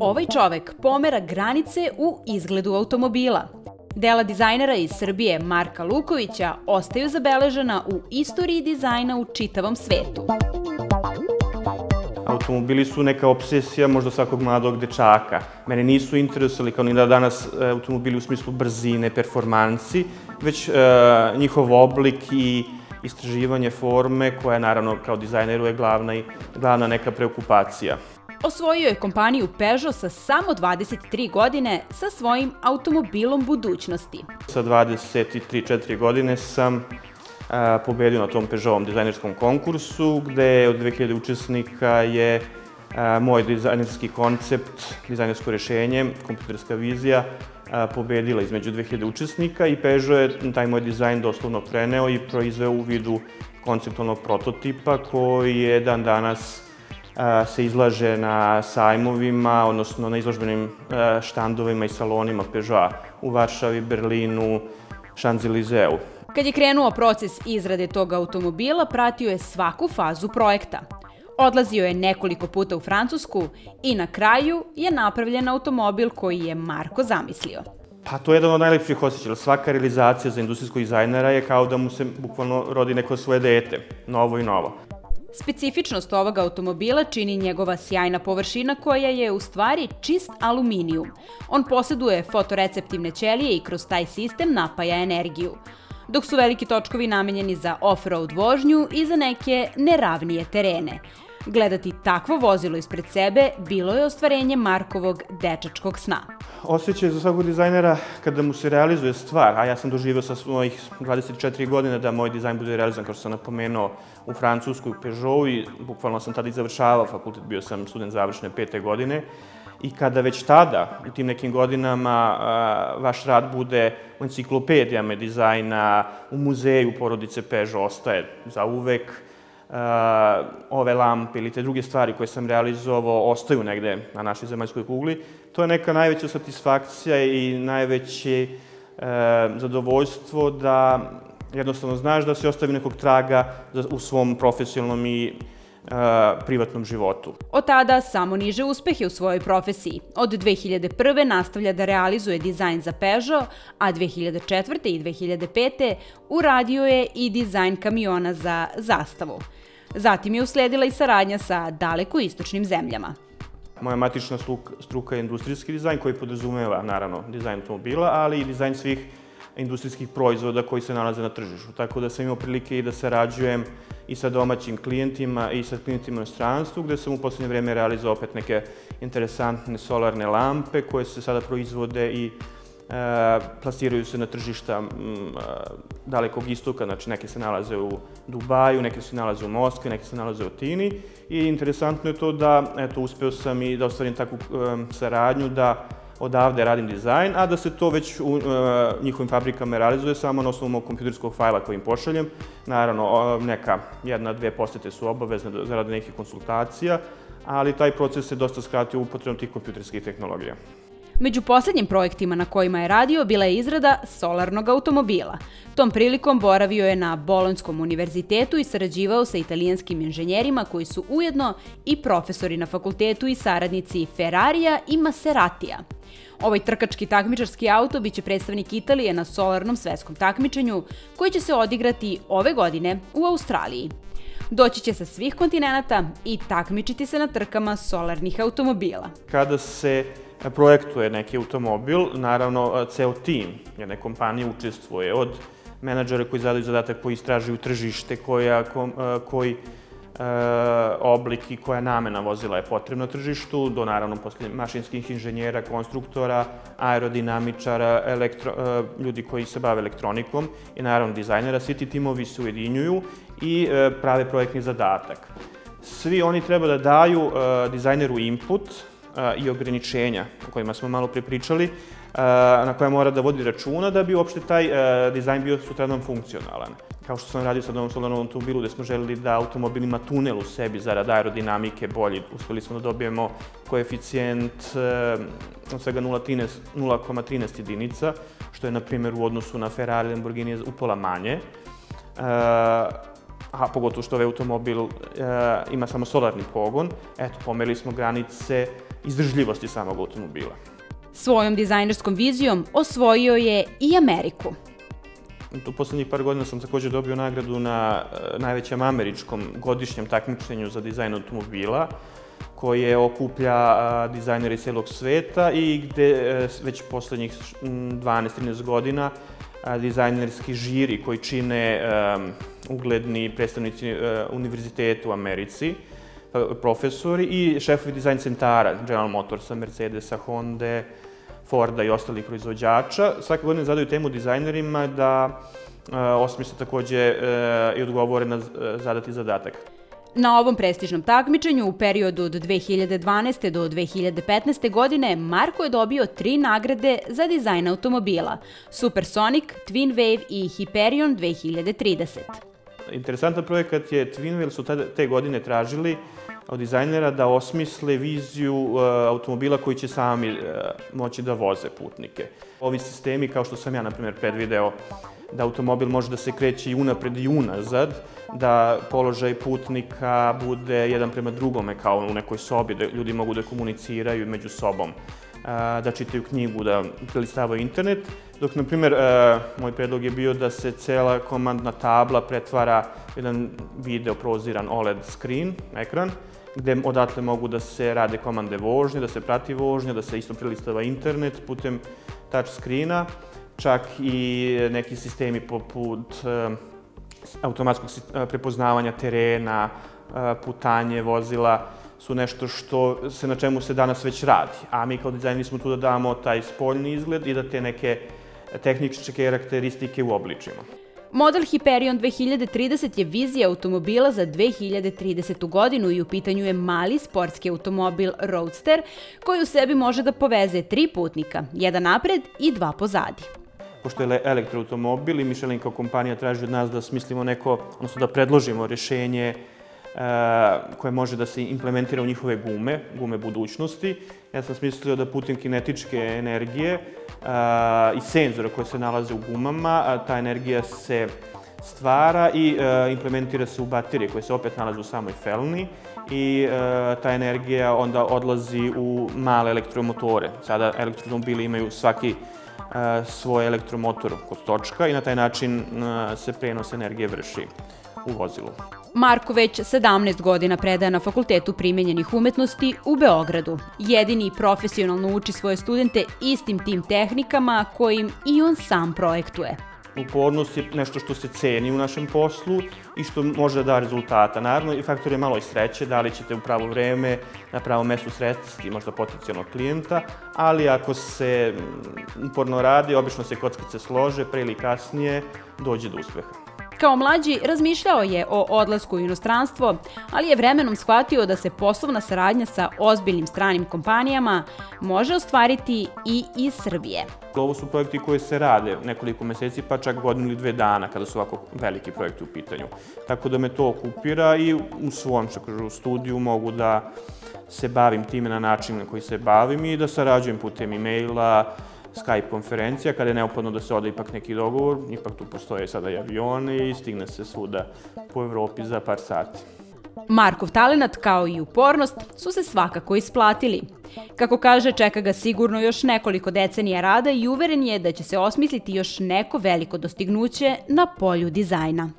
Ovaj čovek pomera granice u izgledu automobila. Dela dizajnera iz Srbije Marka Lukovića ostaju zabeležena u istoriji dizajna u čitavom svetu. Automobili su neka obsesija možda svakog mladog dečaka. Mene nisu interesovali kao ni da danas e, automobili u smislu brzine, performansi, već e, njihov oblik i istraživanje forme koja naravno kao dizajneru je glavna, i, glavna neka preokupacija. Osvojio je kompaniju Peugeot sa samo 23 godine sa svojim automobilom budućnosti. Sa 23-4 godine sam a, pobedio na tom Peugeotom dizajnerskom konkursu, gde od 2000 učesnika je a, moj dizajnerski koncept, dizajnersko rešenje, kompjuterska vizija, pobedila između 2000 učesnika i Peugeot je taj moj dizajn doslovno preneo i proizveo u vidu konceptualnog prototipa koji je dan danas se izlaže na sajmovima, odnosno na izložbenim štandovima i salonima Peugeot u Varšavi, Berlinu, Šanzilizeu. Kad je krenuo proces izrade tog automobila, pratio je svaku fazu projekta. Odlazio je nekoliko puta u Francusku i na kraju je napravljen automobil koji je Marko zamislio. Pa to je jedan od najlepših osjećaja. Svaka realizacija za industrijskog dizajnera je kao da mu se bukvalno rodi neko svoje dete, novo i novo. Specifičnost ovog automobila čini njegova sjajna površina koja je u stvari čist aluminijum. On poseduje fotoreceptivne ćelije i kroz taj sistem napaja energiju dok su veliki točkovi namenjeni za off-road vožnju i za neke neravnije terene. Gledati takvo vozilo ispred sebe bilo je ostvarenje Markovog dečačkog sna. Osjećaj za svakog dizajnera kada mu se realizuje stvar, a ja sam doživio sa svojih 24 godine da moj dizajn bude realizovan, kao što sam napomenuo, u Francuskoj, u Peugeotu i bukvalno sam tada i završavao fakultet, bio sam student završne pete godine. I kada već tada, u tim nekim godinama, vaš rad bude u enciklopedijama dizajna, u muzeju porodice Peugeot ostaje za uvek, ove lampe ili te druge stvari koje sam realizovao ostaju negde na našoj zemaljskoj kugli, to je neka najveća satisfakcija i najveće zadovoljstvo da jednostavno znaš da se ostavi nekog traga u svom profesionalnom i privatnom životu. Od tada samo niže uspehe u svojoj profesiji. Od 2001. nastavlja da realizuje dizajn za Peugeot, a 2004. i 2005. uradio je i dizajn kamiona za zastavu. Zatim je usledila i saradnja sa daleko istočnim zemljama. Moja matična struka je industrijski dizajn koji podrazumeva, naravno, dizajn automobila, ali i dizajn svih industrijskih proizvoda koji se nalaze na tržištu. Tako da sam imao prilike i da sarađujem i sa domaćim klijentima i sa klijentima u stranstvu, gde sam u poslednje vreme realizao opet neke interesantne solarne lampe koje se sada proizvode i e, plasiraju se na tržišta e, dalekog istoka, znači neke se nalaze u Dubaju, neke se nalaze u Moskvi, neke se nalaze u Tini i interesantno je to da, eto, uspeo sam i da ostvarim takvu e, saradnju da odavde radim dizajn, a da se to već u uh, njihovim fabrikama realizuje samo na osnovu mog kompjuterskog fajla koji im pošaljem. Naravno, neka jedna, dve posete su obavezne zarad nekih konsultacija, ali taj proces se dosta skratio upotrebom tih kompjuterskih tehnologija. Među poslednjim projektima na kojima je radio bila je izrada solarnog automobila. Tom prilikom boravio je na Bolonjskom univerzitetu i sarađivao sa italijanskim inženjerima koji su ujedno i profesori na fakultetu i saradnici Ferrarija i Maseratija. Ovaj trkački takmičarski auto biće predstavnik Italije na solarnom svetskom takmičenju koji će se odigrati ove godine u Australiji. Doći će sa svih kontinenta i takmičiti se na trkama solarnih automobila. Kada se projektuje neki automobil, naravno ceo tim jedne kompanije učestvuje od menadžera koji zadaju zadatak koji istražuju tržište, koja, koji e, oblik i koja namena vozila je potrebna tržištu, do naravno posle mašinskih inženjera, konstruktora, aerodinamičara, elektro, e, ljudi koji se bave elektronikom i naravno dizajnera. Svi ti timovi se ujedinjuju i e, prave projektni zadatak. Svi oni treba da daju e, dizajneru input, i ograničenja o kojima smo malo prepričali, na koja mora da vodi računa da bi uopšte taj dizajn bio sutradan funkcionalan. Kao što sam radio sa novom solarnom automobilu gde smo želeli da automobil ima tunel u sebi zarad aerodinamike bolji, uspeli smo da dobijemo koeficijent od svega 0,13 jedinica, što je, na primjer, u odnosu na Ferrari Lamborghini upola manje a pogotovo što ovaj automobil e, ima samo solarni pogon, eto, pomerili smo granice izdržljivosti samog automobila. Svojom dizajnerskom vizijom osvojio je i Ameriku. U poslednjih par godina sam takođe dobio nagradu na e, najvećem američkom godišnjem takmičenju za dizajn automobila, koje okuplja dizajnere iz celog sveta i gde e, već poslednjih 12-13 godina dizajnerski žiri koji čine ugledni predstavnici e, univerziteta u Americi, pa, profesori i šefovi dizajn centara, General Motorsa, Mercedesa, Honda, Forda i ostalih proizvođača. Svake godine zadaju temu dizajnerima da e, osmisle takođe e, i odgovore na zadati zadatak. Na ovom prestižnom takmičenju u periodu od 2012. do 2015. godine Marko je dobio tri nagrade za dizajn automobila Supersonic, Twin Wave i Hyperion 2030. Interesantan projekat je Twin Wave, su te godine tražili od dizajnera da osmisle viziju uh, automobila koji će sami uh, moći da voze putnike. Ovi sistemi, kao što sam ja, na primjer, predvideo, da automobil može da se kreće i unapred i unazad, da položaj putnika bude jedan prema drugome kao u nekoj sobi, da ljudi mogu da komuniciraju među sobom, da čitaju knjigu, da prelistavaju internet, dok, na primjer, moj predlog je bio da se cela komandna tabla pretvara jedan video proziran OLED screen, ekran, gde odatle mogu da se rade komande vožnje, da se prati vožnja, da se isto prelistava internet putem touch screena, čak i neki sistemi poput eh, automatskog eh, prepoznavanja terena, eh, putanje vozila, su nešto što se na čemu se danas već radi. A mi kao dizajneri smo tu da damo taj spoljni izgled i da te neke tehničke karakteristike uobličimo. Model Hyperion 2030 je vizija automobila za 2030. godinu i u pitanju je mali sportski automobil Roadster koji u sebi može da poveze tri putnika, jedan napred i dva pozadi pošto je elektroautomobil i Michelin kao kompanija traži od nas da smislimo neko, odnosno da predložimo rešenje e, koje može da se implementira u njihove gume, gume budućnosti. Ja sam smislio da putem kinetičke energije e, i senzora koje se nalaze u gumama, ta energija se stvara i implementira se u baterije koje se opet nalaze u samoj felni i ta energija onda odlazi u male elektromotore. Sada elektroautomobili imaju svaki svoj elektromotor kod točka i na taj način se prenos energije vrši u vozilu. Marko već 17 godina predaje na Fakultetu primenjenih umetnosti u Beogradu. Jedini profesionalno uči svoje studente istim tim tehnikama kojim i on sam projektuje. Upornost je nešto što se ceni u našem poslu i što može da da rezultata. Naravno, i faktor je malo i sreće, da li ćete u pravo vreme, na pravo mestu sredsti možda potencijalnog klijenta, ali ako se uporno radi, obično se kockice slože, pre ili kasnije dođe do uspeha. Kao mlađi razmišljao je o odlasku u inostranstvo, ali je vremenom shvatio da se poslovna saradnja sa ozbiljnim stranim kompanijama može ostvariti i iz Srbije. Ovo su projekti koji se rade nekoliko meseci, pa čak godinu ili dve dana kada su ovako veliki projekti u pitanju. Tako da me to okupira i u svom, što studiju mogu da se bavim time na način na koji se bavim i da sarađujem putem e-maila, Skype konferencija, kada je neophodno da se ode ipak neki dogovor, ipak tu postoje sada i avione i stigne se svuda po Evropi za par sati. Markov talenat kao i upornost su se svakako isplatili. Kako kaže, čeka ga sigurno još nekoliko decenija rada i uveren je da će se osmisliti još neko veliko dostignuće na polju dizajna.